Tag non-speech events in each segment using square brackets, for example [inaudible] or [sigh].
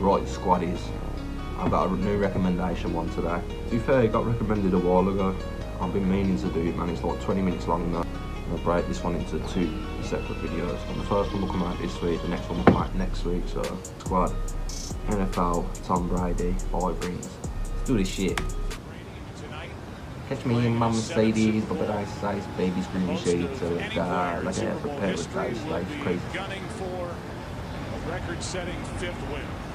right squad is. I've got a new recommendation one today. To be fair, it got recommended a while ago. I've been meaning to do it, man. It's like 20 minutes long now. I'm gonna break this one into two separate videos. And the first one will come out this week, the next one will come out next week. So, squad, NFL, Tom Brady, five rings. Let's do this shit. Catch me in my Mercedes, but I size baby screaming shade, so uh, like I have prepared with dice, like crazy. Gunning for a record-setting fifth win.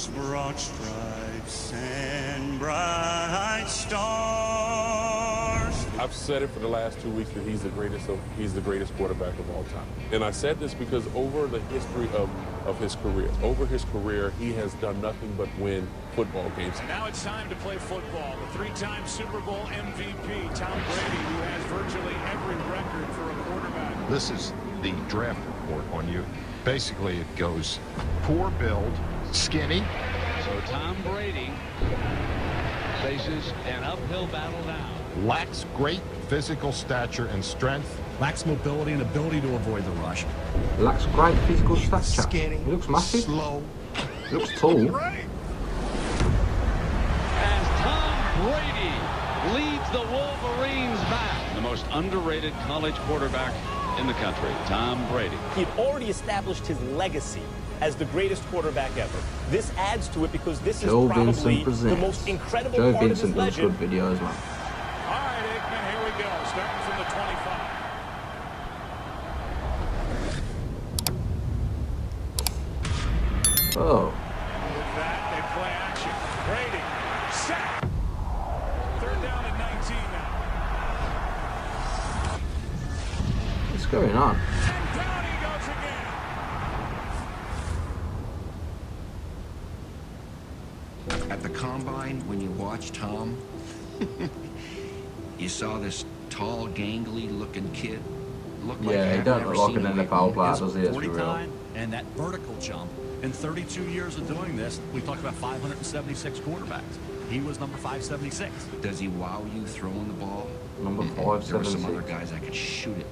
Whose broad stripes and bright stars. I've said it for the last two weeks that he's the greatest of, he's the greatest quarterback of all time. And I said this because over the history of, of his career, over his career, he has done nothing but win football games. Now it's time to play football. The three-time Super Bowl MVP, Tom Brady, who has virtually every record for a quarterback. This is the draft report on you. Basically, it goes poor build, skinny. So Tom Brady faces an uphill battle now. lacks great physical stature and strength. Lacks mobility and ability to avoid the rush. Lacks great physical stature. Skinny. He looks massive. Slow. He looks tall. As Tom Brady leads the Wolverines back. The most underrated college quarterback in the country, Tom Brady. He'd already established his legacy as the greatest quarterback ever. This adds to it because this Joe is probably Vincent the presents. most incredible Joe part Vincent of does his good legend. videos, man. All right, Aikman, here we go. Starting from the 25. Oh, With that, they play action. Brady, set. Third down and 19 now. what's going on? And down he goes again. At the combine, when you watch Tom, [laughs] you saw this tall, gangly looking kid. Looked like Yeah, he I've don't never look like seen an a weight NFL room. player, does he? Let's 40 be real. time and that vertical jump. In 32 years of doing this, we talked about 576 quarterbacks. He was number 576. Does he wow you throwing the ball? Number 576. There were some 576. other guys that could shoot it.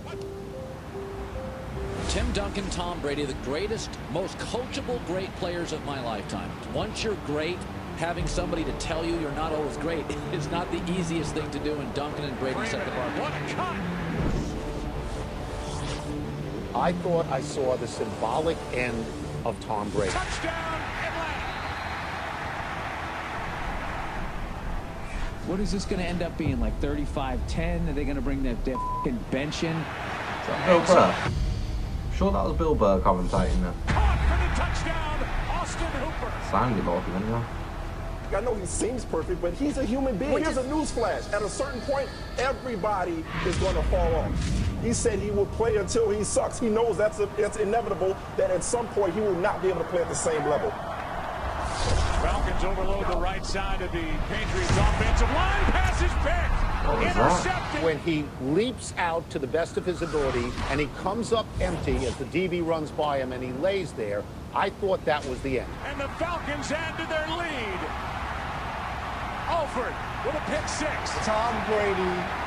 Tim Duncan, Tom Brady, the greatest, most coachable, great players of my lifetime. Once you're great, having somebody to tell you you're not always great [laughs] is not the easiest thing to do, and Duncan and Brady set the bar. What a cut. I thought I saw the symbolic end of Tom Brady. Touchdown, Atlanta. What is this going to end up being? Like 35-10? Are they going to bring their, their f***ing bench in? Is Bill Burr? I'm sure that was Bill Burr commentating there. Caught for the touchdown, Austin Hooper. Sounded like him anyway. I know he seems perfect, but he's a human being. Well, here's a news flash. At a certain point, everybody is going to fall off. He said he will play until he sucks. He knows that's, a, it's inevitable that at some point he will not be able to play at the same level. Falcons overload the right side of the Patriots offensive line. Pass is What picked. Intercepted. When he leaps out to the best of his ability and he comes up empty as the DB runs by him and he lays there, I thought that was the end. And the Falcons add to their lead. Alford with a pick six. Tom Brady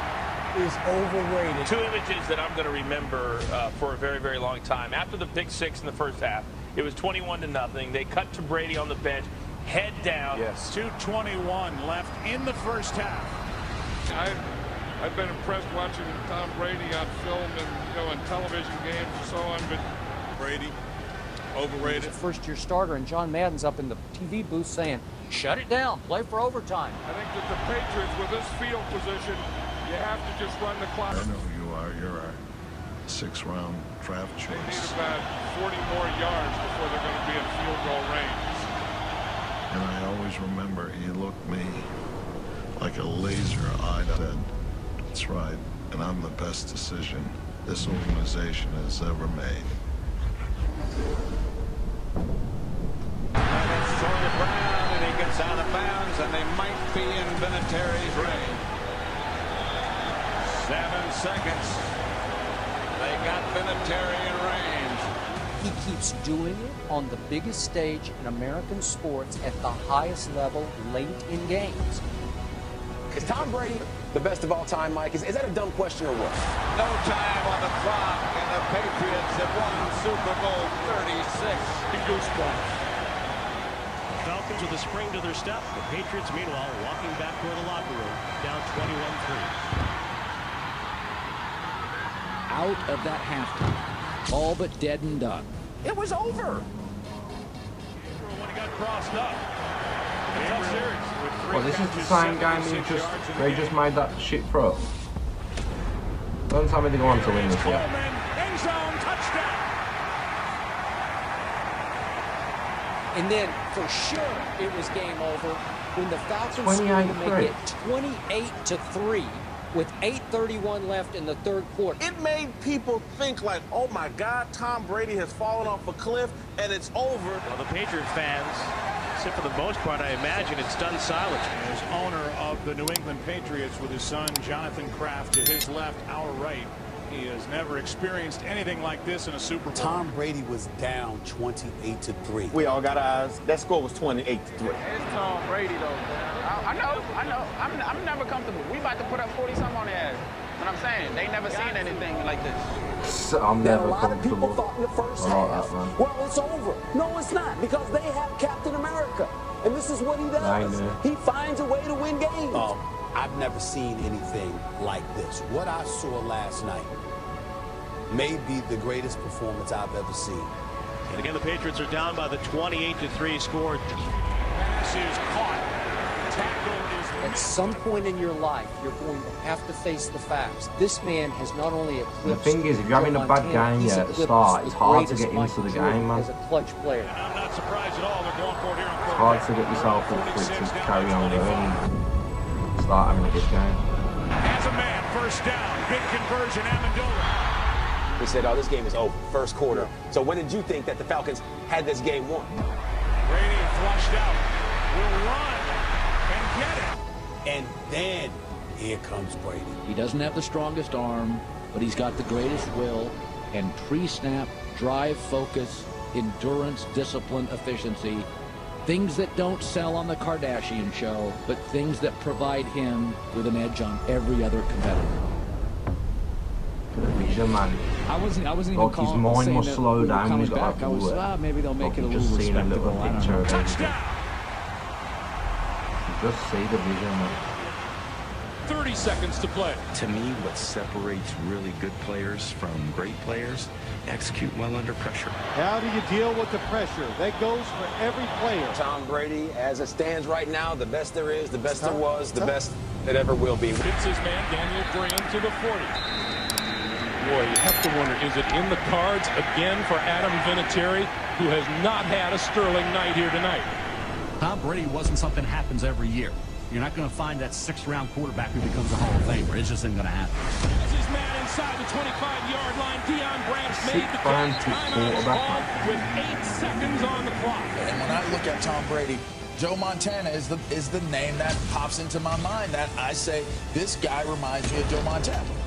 is overrated. Two images that I'm going to remember uh, for a very, very long time. After the pick six in the first half, it was 21 to nothing. They cut to Brady on the bench, head down. Yes. 221 left in the first half. I, I've been impressed watching Tom Brady on film and you know on television games and so on, but Brady, overrated. First-year starter, and John Madden's up in the TV booth saying, shut it down, play for overtime. I think that the Patriots with this field position, you have to just run the clock. I know who you are. You're our six-round draft They need choice. about 40 more yards before they're going to be in field goal range. And I always remember he looked me like a laser eyed said, That's right, and I'm the best decision this organization has ever made. Throwing it Brown, and out of bounds, and they might be in Vinatieri's range. Seven seconds. They got Vinatieri in range. He keeps doing it on the biggest stage in American sports at the highest level late in games. Is Tom Brady the best of all time, Mike? Is, is that a dumb question or what? No time on the clock, and the Patriots have won Super Bowl 36. Goosebumps. Falcons with a spring to their step. The Patriots, meanwhile, walking back toward the locker room, down 21-3. Out of that halftime. All but dead and done. It was over. When he got crossed up. A tough series. With three Well, this is the same game 76 he just they just made that shit throw. Don't tell me they go on to win this yet. Coleman, end zone, touchdown. And then, for sure, it was game over when the Falcons scored to make it 28 to 3 with 8.31 left in the third quarter. It made people think like, oh my God, Tom Brady has fallen off a cliff and it's over. Well, the Patriot fans, except for the most part, I imagine it's done silent. As owner of the New England Patriots with his son Jonathan Kraft to his left, our right, he has never experienced anything like this in a Super Bowl. Tom Brady was down 28 to 3. We all got eyes. That score was 28 to 3. It's Tom Brady, though, man. I, I know, I know. I'm, I'm never comfortable. We about to put up 40 something on their ass. But I'm saying, they never seen anything like this. I'm Now, never a lot of people thought in the first half, that, well, it's over. No, it's not, because they have Captain America. And this is what he does. He finds a way to win games. Um, I've never seen anything like this. What I saw last night may be the greatest performance I've ever seen. And again, the Patriots are down by the 28 to 3 score. Pass is caught. Tackle At some point in your life, you're going to have to face the facts. This man has not only eclipsed The thing is, if you're having a bad game he's yeah, at the start, it's hard to get into the game, man. As a clutch player. I'm not surprised at all. They're going for it here on It's hard to get yourself up for it to carry on going and start having a good game. Has a man, first down. Big conversion, Amendola. We said, oh, this game is over, first quarter. So when did you think that the Falcons had this game won? Brady flushed out. Will run and get it. And then here comes Brady. He doesn't have the strongest arm, but he's got the greatest will and pre-snap, drive, focus, endurance, discipline, efficiency. Things that don't sell on the Kardashian show, but things that provide him with an edge on every other competitor. The vision, man. I wasn't. I wasn't even Like his calling, mind saying must slow down he's got back. I was, ah, maybe they'll make Like it a little just seen a little. I don't know. You just see the vision, man. 30 seconds to play. To me, what separates really good players from great players, execute well under pressure. How do you deal with the pressure? That goes for every player. Tom Brady, as it stands right now, the best there is, the best there was, the best that ever will be. Hits his man, Daniel Graham, to the 40. Boy, you have to wonder, is it in the cards again for Adam Vinatieri, who has not had a sterling night here tonight? Tom Brady wasn't something that happens every year. You're not going to find that sixth-round quarterback who becomes a Hall of Famer. It just isn't going to happen. As his man inside the 25-yard line, Deion Branch made the Six-round catch. Timeout is called with eight seconds on the clock. And when I look at Tom Brady, Joe Montana is the is the name that pops into my mind. That I say this guy reminds me of Joe Montana.